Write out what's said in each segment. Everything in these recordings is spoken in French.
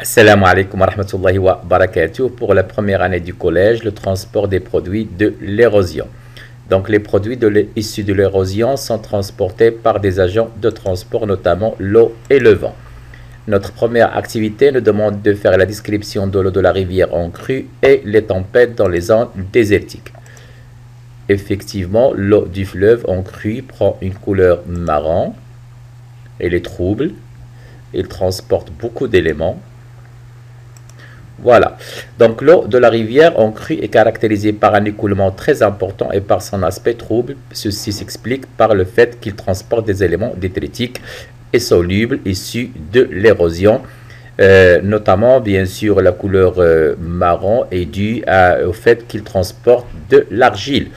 Assalamu alaikum wa rahmatullahi wa barakatuh. Pour la première année du collège, le transport des produits de l'érosion. Donc les produits issus de l'érosion sont transportés par des agents de transport, notamment l'eau et le vent. Notre première activité nous demande de faire la description de l'eau de la rivière en crue et les tempêtes dans les zones désertiques. Effectivement, l'eau du fleuve en crue prend une couleur marron. Elle est trouble. Il transporte beaucoup d'éléments. Voilà. Donc l'eau de la rivière en crue est caractérisée par un écoulement très important et par son aspect trouble. Ceci s'explique par le fait qu'il transporte des éléments détritiques et solubles issus de l'érosion. Euh, notamment, bien sûr, la couleur euh, marron est due au fait qu'il transporte de l'argile.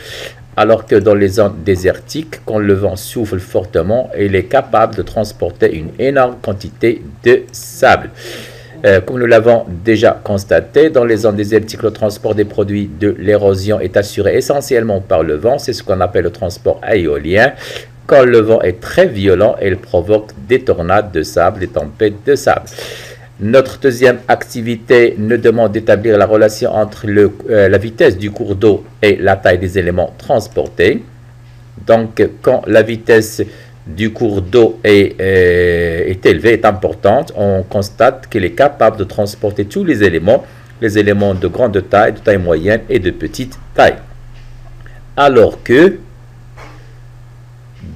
Alors que dans les zones désertiques, quand le vent souffle fortement, il est capable de transporter une énorme quantité de sable. Euh, comme nous l'avons déjà constaté, dans les zones désertiques, le transport des produits de l'érosion est assuré essentiellement par le vent. C'est ce qu'on appelle le transport éolien. Quand le vent est très violent, il provoque des tornades de sable, des tempêtes de sable. Notre deuxième activité nous demande d'établir la relation entre euh, la vitesse du cours d'eau et la taille des éléments transportés. Donc, quand la vitesse du cours d'eau est, euh, est élevée, est importante, on constate qu'il est capable de transporter tous les éléments, les éléments de grande taille, de taille moyenne et de petite taille. Alors que,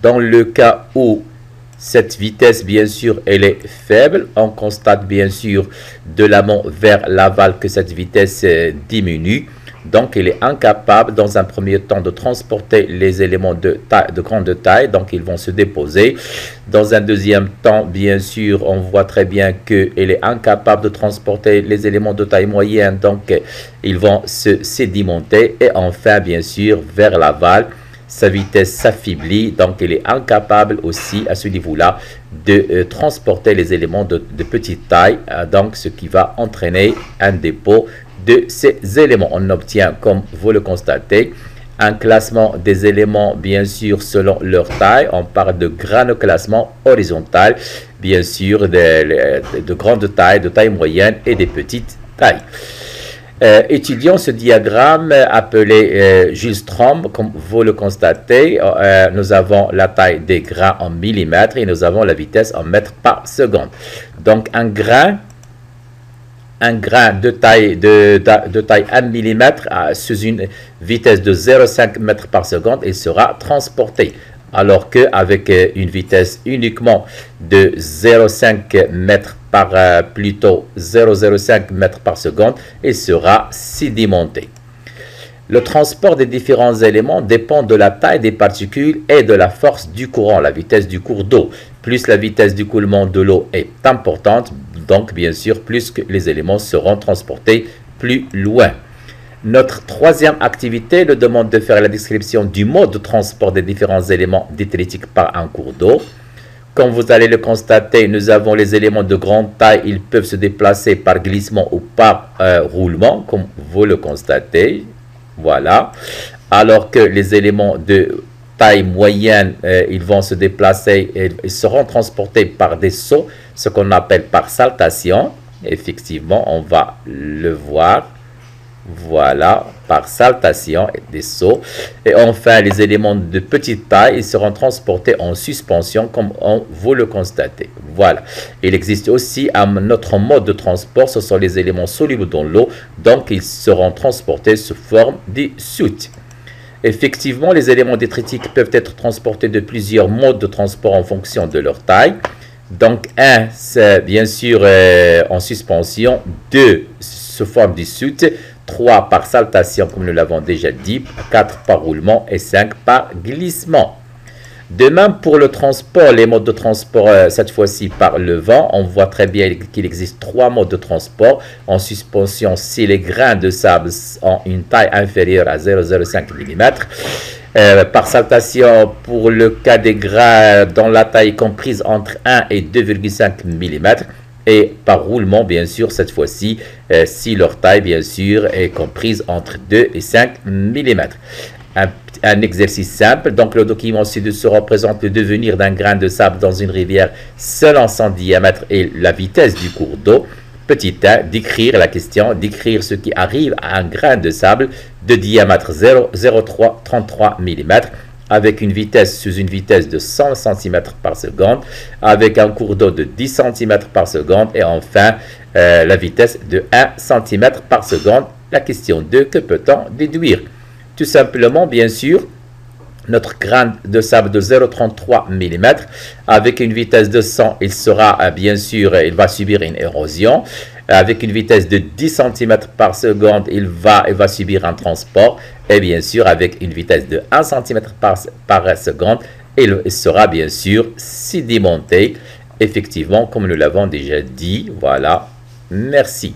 dans le cas où cette vitesse, bien sûr, elle est faible. On constate, bien sûr, de l'amont vers l'aval que cette vitesse euh, diminue. Donc, il est incapable, dans un premier temps, de transporter les éléments de, grande taille. Donc, ils vont se déposer. Dans un deuxième temps, bien sûr, on voit très bien qu'il est incapable de transporter les éléments de taille moyenne. Donc, ils vont se sédimenter. Et enfin, bien sûr, vers l'aval, sa vitesse s'affaiblit. Donc, il est incapable aussi, à ce niveau-là, de euh, transporter les éléments de, de petite taille. Euh, donc, ce qui va entraîner un dépôt de ces éléments. On obtient, comme vous le constatez, un classement des éléments, bien sûr, selon leur taille. On parle de grand classement horizontal, bien sûr, de, de, grande taille, de taille moyenne et des petites tailles. Euh, étudions ce diagramme appelé euh, Jules Strom, comme vous le constatez, euh, nous avons la taille des grains en millimètres et nous avons la vitesse en mètres par seconde. Donc un grain un grain de taille, de, de, taille 1 mm sous une vitesse de 0,5 m par seconde, il sera transporté. Alors qu'avec euh, une vitesse uniquement de 0,5 m par euh, plutôt 0,05 m par seconde, il sera sédimenté. Le transport des différents éléments dépend de la taille des particules et de la force du courant, la vitesse du cours d'eau. Plus la vitesse du coulement de l'eau est importante, donc, bien sûr, plus que les éléments seront transportés plus loin. Notre troisième activité nous demande de faire la description du mode de transport des différents éléments détritiques par un cours d'eau. Comme vous allez le constater, nous avons les éléments de grande taille, ils peuvent se déplacer par glissement ou par euh, roulement, comme vous le constatez. Voilà. Alors que les éléments de taille moyenne, euh, ils vont se déplacer et ils seront transportés par des sauts ce qu'on appelle par saltation. Effectivement, on va le voir. Voilà, par saltation des sauts. Et enfin, les éléments de petite taille, ils seront transportés en suspension comme on vous le constatez. Voilà. Il existe aussi un autre mode de transport, ce sont les éléments solubles dans l'eau. Donc, ils seront transportés sous forme de soute. Effectivement, les éléments détritiques peuvent être transportés de plusieurs modes de transport en fonction de leur taille. Donc, 1, c'est bien sûr euh, en suspension. 2, sous forme de soute. 3, par saltation, comme nous l'avons déjà dit. 4, par roulement. Et 5, par glissement. De même, pour le transport, les modes de transport, euh, cette fois-ci par le vent, on voit très bien qu'il existe trois modes de transport. En suspension, si les grains de sable ont une taille inférieure à 0,05 mm. Euh, par saltation, pour le cas des grains dont la taille comprise entre 1 et 2,5 mm, et par roulement, bien sûr, cette fois-ci, euh, si leur taille, bien sûr, est comprise entre 2 et 5 mm. Un, exercice simple, donc le document ci-dessous représente le devenir d'un grain de sable dans une rivière selon son diamètre et la vitesse du cours d'eau. petit 1, d'écrire la question, d'écrire ce qui arrive à un grain de sable de diamètre 0,0333 mm avec une vitesse sous une vitesse de 100 cm par seconde, avec un cours d'eau de 10 cm par seconde et enfin euh, la vitesse de 1 cm par seconde. La question 2, que peut-on déduire? Tout simplement, bien sûr, notre grain de sable de 0,33 mm avec une vitesse de 100, il sera euh, bien sûr, il va subir une érosion. Avec une vitesse de 10 cm par seconde, il va, il va subir un transport. Et bien sûr, avec une vitesse de 1 cm par seconde, il sera bien sûr sédimenté. Effectivement, comme nous l'avons déjà dit, voilà. Merci.